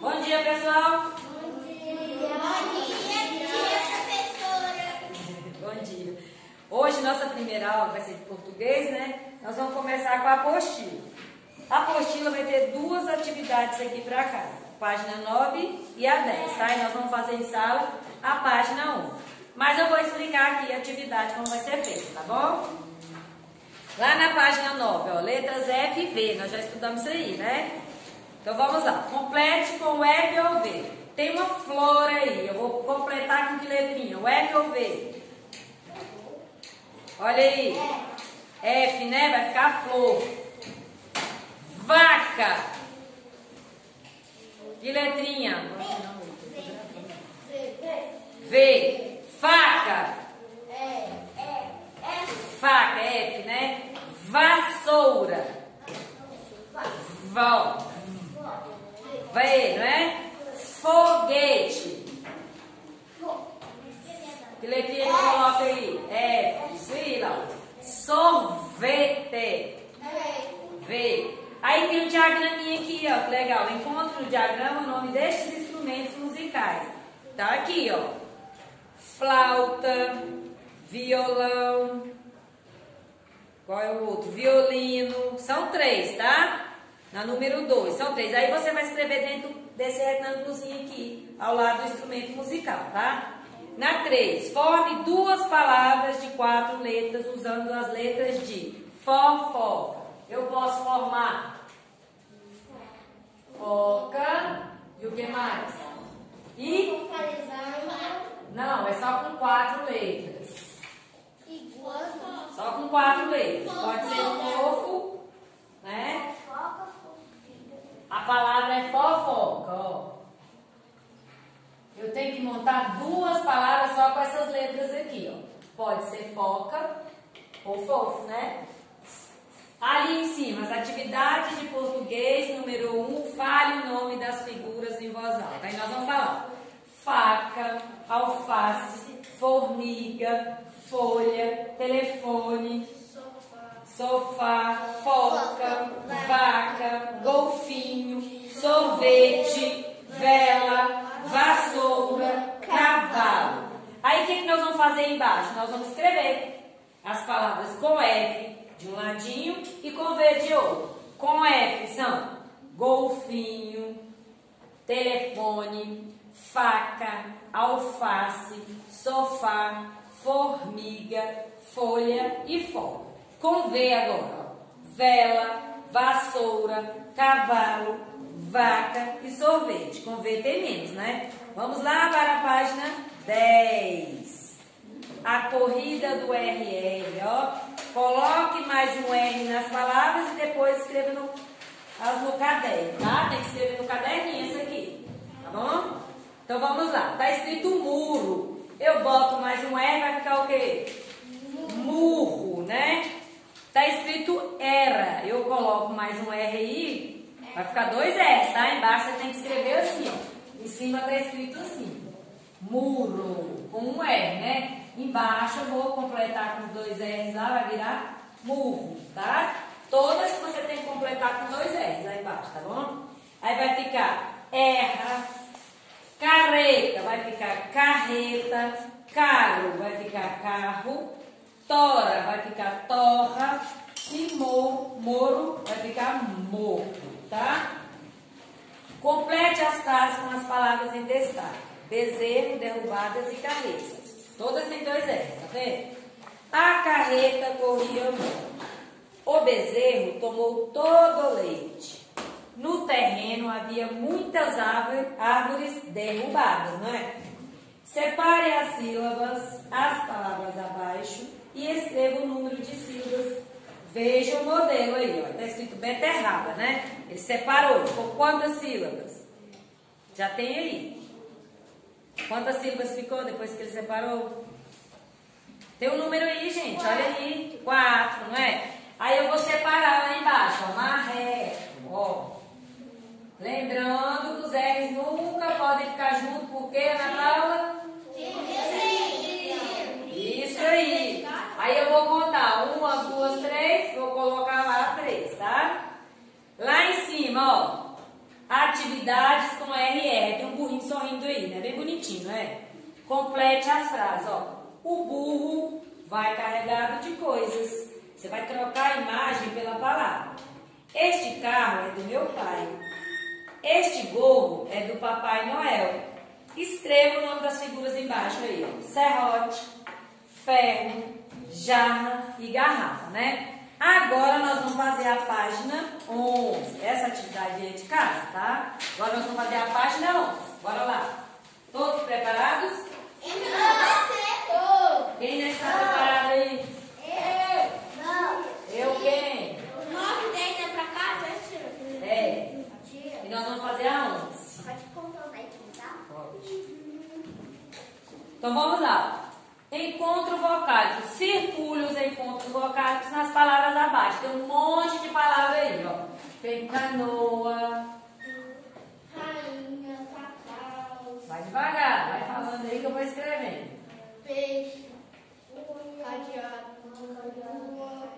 Bom dia, pessoal. Bom dia. Bom dia, professora. Bom dia. Hoje nossa primeira aula vai ser de português, né? Nós vamos começar com a apostila. A apostila vai ter duas atividades aqui para casa. Página 9 e a 10, tá? E nós vamos fazer em sala a página 11. Mas eu vou explicar aqui a atividade, como vai ser feita, tá bom? Lá na página 9, ó, letras F e V, nós já estudamos isso aí, né? Então vamos lá. Complete com F ou V. Tem uma flor aí. Eu vou completar com que letrinha? O F ou V? Olha aí. F, né? Vai ficar flor. Vaca. Que letrinha? V. Faca. Faca, F, né? Vassoura. Vó. Vai, não é? Foguete. Que letrinha que coloca aí? F. Isso aí, Laura. Sorvete. V. Aí tem um diagraminha aqui, ó, que legal. Encontre no diagrama o nome destes instrumentos musicais. Tá aqui, ó. Flauta, violão. Qual é o outro? Violino. São três, tá? Na número 2, são três. Aí você vai escrever dentro desse retângulozinho aqui, ao lado do instrumento musical, tá? Na 3, forme duas palavras de quatro letras usando as letras de fofoca. Eu posso formar foca e o que mais? E? Não, é só com quatro letras. Só com quatro letras. Pode ser fofo, né? A palavra é fofoca, ó. Eu tenho que montar duas palavras só com essas letras aqui, ó. Pode ser foca ou fofo, né? Ali em cima, as atividades de português, número 1, um, fale o nome das figuras em voz alta. Aí nós vamos falar faca, alface, formiga, folha, telefone, sofá, foca, vaca, golfinho, sorvete, vela, vassoura, cavalo. Aí o que, que nós vamos fazer embaixo? Nós vamos escrever as palavras com F de um ladinho e com V de outro. Com F são golfinho, telefone, faca, alface, sofá, formiga, folha e foca. Com V agora, vela, vassoura, cavalo, vaca e sorvete. Com V tem menos, né? Vamos lá para a página 10. A corrida do RR, ó. Coloque mais um R nas palavras e depois escreva no, as no caderno, tá? Tem que escrever no caderninho isso aqui, tá bom? Então vamos lá. Tá escrito muro. Eu boto mais um R, vai ficar o quê? Murro, né? Escrito era. Eu coloco mais um R aí, vai ficar dois R, tá? Embaixo você tem que escrever assim, ó. Em cima tá escrito assim. Muro, com um R, né? Embaixo eu vou completar com dois R's lá, vai virar murro, tá? Todas você tem que completar com dois R's lá embaixo, tá bom? Aí vai ficar erra, carreta, vai ficar carreta, carro vai ficar carro, tora vai ficar torra e mor, moro vai ficar morro, tá? Complete as frases com as palavras em destaque. Bezerro, derrubadas e carretas. Todas têm dois S, tá vendo? A carreta corria muito. O bezerro tomou todo o leite. No terreno havia muitas árvores derrubadas, não é? Separe as sílabas, as palavras abaixo e escreva o número de sílabas. Veja o modelo aí, ó. Está escrito beterraba, né? Ele separou. Ficou quantas sílabas? Já tem aí. Quantas sílabas ficou depois que ele separou? Tem um número aí, gente. Olha aí. Quatro, não é? Aí eu vou separar lá embaixo, ó. Marré. Ó. Lembrando que os R's nunca podem ficar juntos, porque na Paula? Isso aí. Aí eu vou contar uma, duas, três, vou colocar lá três, tá? Lá em cima, ó. Atividade atividades com RR. Tem um burrinho sorrindo aí, né? Bem bonitinho, né? Complete as frases, ó. O burro vai carregado de coisas. Você vai trocar a imagem pela palavra. Este carro é do meu pai. Este gorro é do Papai Noel. Escreva o nome das figuras embaixo aí, ó. Serrote, ferro, jarra e garrafa, né? Agora nós vamos fazer a página 11. Essa atividade é de casa, tá? Agora nós vamos fazer a página 11. Bora lá. Todos preparados? Eu. Quem já está preparado aí? Eu. Não. Eu quem? Nove, dez é pra casa, é? É. E nós vamos fazer a 11. Pode contar o dez, tá? Então vamos lá. Encontro vocálico. Circule os encontros vocálicos nas palavras abaixo. Tem um monte de palavra aí, ó. Tem canoa. Rainha, cacau, Vai devagar, vai falando aí que eu vou escrevendo. peixe, cadeado, lua,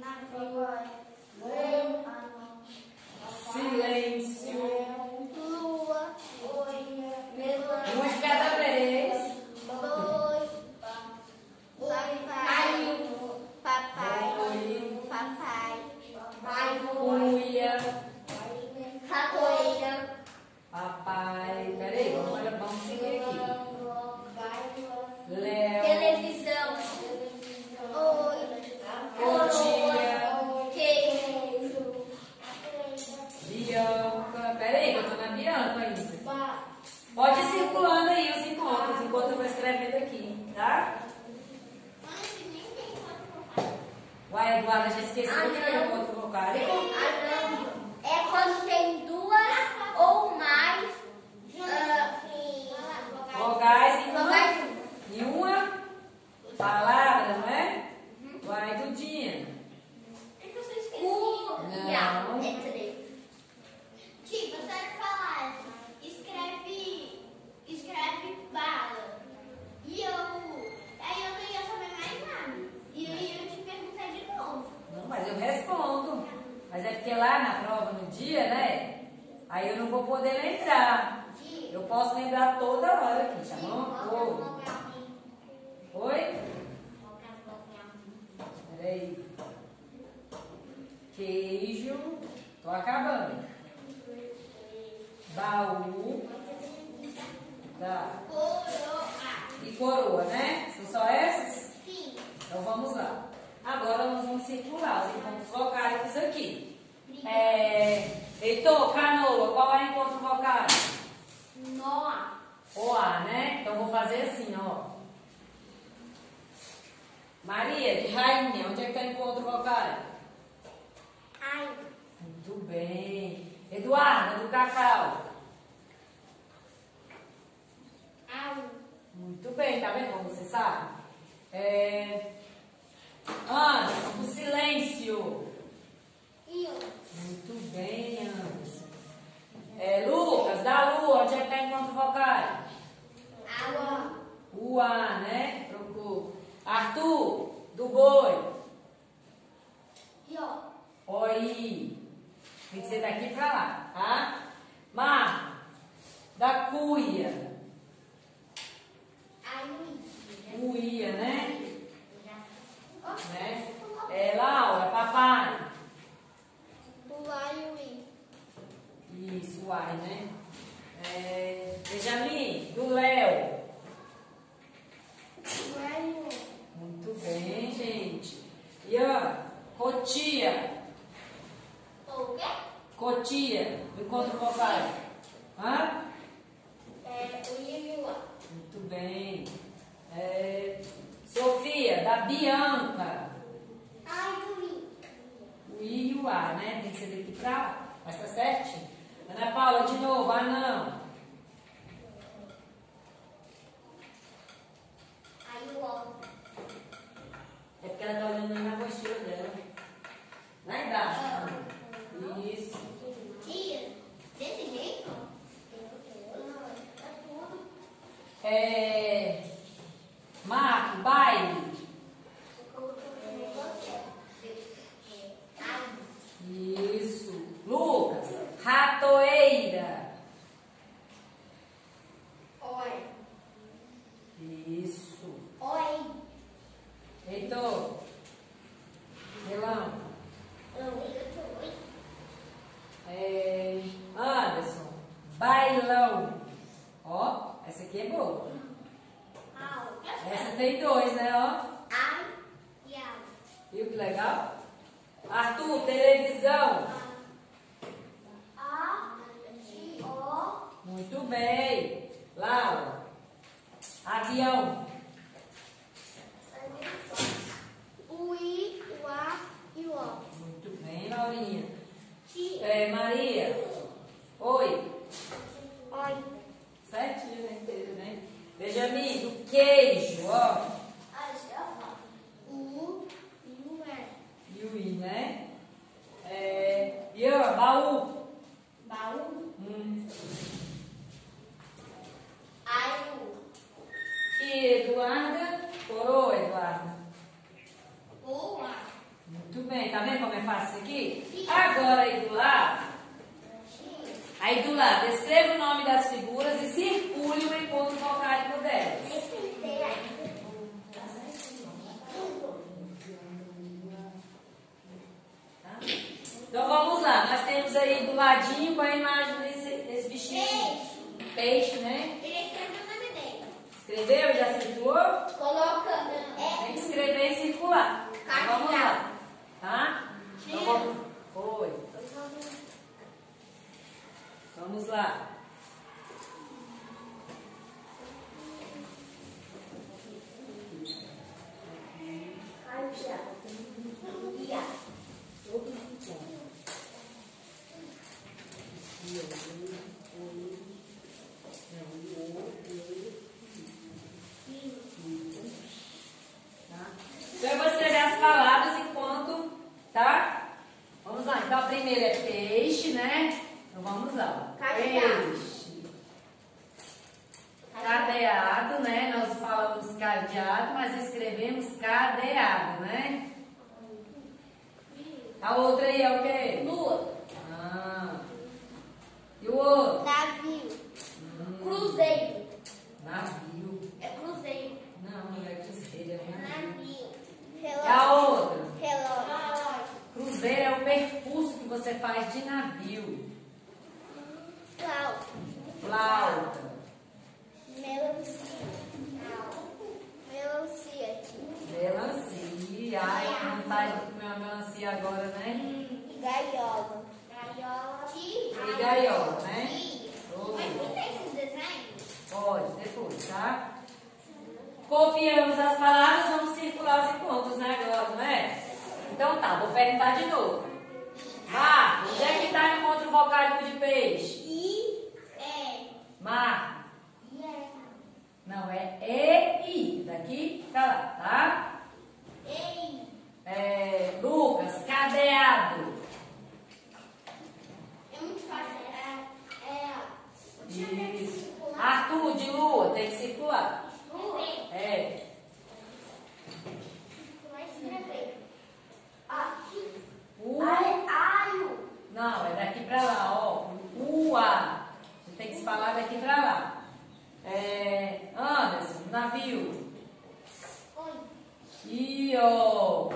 navio, Silêncio. lua, Um de cada vez. boi, papai, papai, Oi. papai, Cuia. capoeira, Papai. Peraí, vamos, olha, vamos seguir aqui. Léo. televisão, oi, coroa, queijo, Bianca. Peraí, que eu tô na Bianca ainda. Pode ir circulando aí os encontros, enquanto eu vou escrevendo aqui, tá? Uai, Eduarda, já esqueceu Ah, que é o não. encontro vocálico? É quando tem duas ou mais ah, Vogais em uma, vogais em uma palavra, não é? Uai, Dudinha. cu e a Não. letra. Tipo, você vai falar, escreve, escreve bala. E eu, aí eu não ia saber mais nada. E aí eu te perguntei de novo. Não, mas eu respondo. Mas é porque lá na prova, no dia, né? Aí eu não vou poder lembrar. Eu posso lembrar toda hora aqui, bom? Oi? Peraí. Queijo. Tô acabando. Baú. Coroa. E coroa, né? São só essas? Sim. Então vamos lá. Agora nós vamos circular os encontros vocálicos aqui. É, Heitor, canoa, qual é o encontro vocálico? Noa. O A, né? Então vou fazer assim, ó. Maria, de rainha, onde é que tá o encontro vocálico? Ai. Muito bem. Eduarda, do cacau. Au. Muito bem, tá vendo como você sabe? É... Anderson, do silêncio. Eu. Muito bem, Anderson. É, Lucas, da lua, onde é que tá o encontro vocálico? Água. O A, né? Procura. Arthur, do boi. Yo. Oi. Tem que ser daqui pra lá, tá? Mar, da cuia. Ai. Cuia, né? né? É, Laura, papai. Uai, Isso, uai, né? É, Benjamin, do Léo. Uai. Muito bem, gente. Ian, cotia. O quê? Cotia, do encontro vocálico. Hã? É o Yimiwa. Muito bem. É, Sofia, da Bianca. Ai, Tumi. Né? Tem que ser daqui pra lá. Mas tá certinho. Ana Paula, de novo. Ah, não. Ai, o O. É porque ela tá olhando aí na mochila dela. Lá embaixo. Isso. Tia, desse jeito? É tudo. É... Marco, baile. Ai, Isso. Lucas, ratoeira. aqui é boa. Au. Essa tem dois, né, ó? Ai e au. Viu que legal? Arthur, televisão. A, I, O, Muito bem. Laura, avião. o I, o A e o O. Muito bem, Laurinha. É, Maria, oi. oi. Certinho, né? Né? Benjamin, do queijo, ó. U e o E. E o I, né? É, Ian, baú. Baú. Hum. Ai, U. E Eduarda, coroa, Eduarda. Boa. Muito bem, tá vendo como é fácil isso aqui? Sim. Agora aí do lado, aí do lado, escreva o nome das figuras e circule o encontro vocálico delas. Tá? Então vamos lá, nós temos aí do ladinho com a imagem desse, desse bichinho. Peixe. Peixe, né? Ele escreveu o nome dele. Escreveu? Já circulou? Coloca. Tem que escrever e circular. Então vamos lá. Tá? Então Sim. vamos. Oi. Vamos lá. Tá? Então eu vou escrever as palavras enquanto, tá? Vamos lá. Então a primeira é peixe, né? Então vamos lá. Cadeado. Peixe. Cadeado, né? Nós falamos cadeado, mas escrevemos cadeado, né? A outra aí é o quê? Lua. Ah. Navio. Hum, Cruzeiro. navio. É cruzeiro. Não, não é cruzeiro, é navio. Navio. E a outra? Relógio. Cruzeiro é o percurso que você faz de navio. Flauta. Flauta. Melancia. Melancia. Melancia. Ai, não tá de comer uma melancia agora, né? Gaiola. Gaiola. E gaiola, né? Oh. Mas não tem esses desenhos? Pode, depois, tá? Copiamos as palavras, vamos circular os encontros, né, agora, não é? Então tá, vou perguntar de novo. Mar, onde é que tá o encontro vocálico de peixe? I, Mar. e é. Não, é E, I. Daqui pra lá, tá? Ei, É, Lucas, cadeado. é muito fácil. É, é. Arthur, de lua, tem que circular. Vamos ver. É. Vai escrever. Aqui. U. Ai, aio. Não, é daqui pra lá, ó. Ua. Você tem que se falar daqui pra lá. É, Anderson, navio. Oi. Io.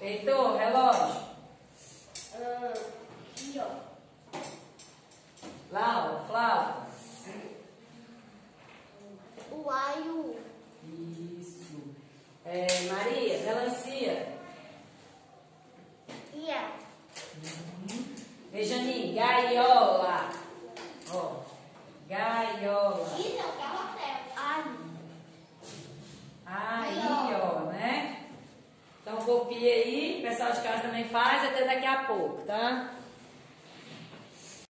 Heitor, relógio. Ah, aqui, ó. Laura, flauta. O aio. Isso. É, Maria, melancia. Ia. Benjamin, gaiola. Ó, gaiola. Isso é o carrossel. Ai. Aí, ó, né? Então copia aí, o pessoal de casa também faz, até daqui a pouco, tá?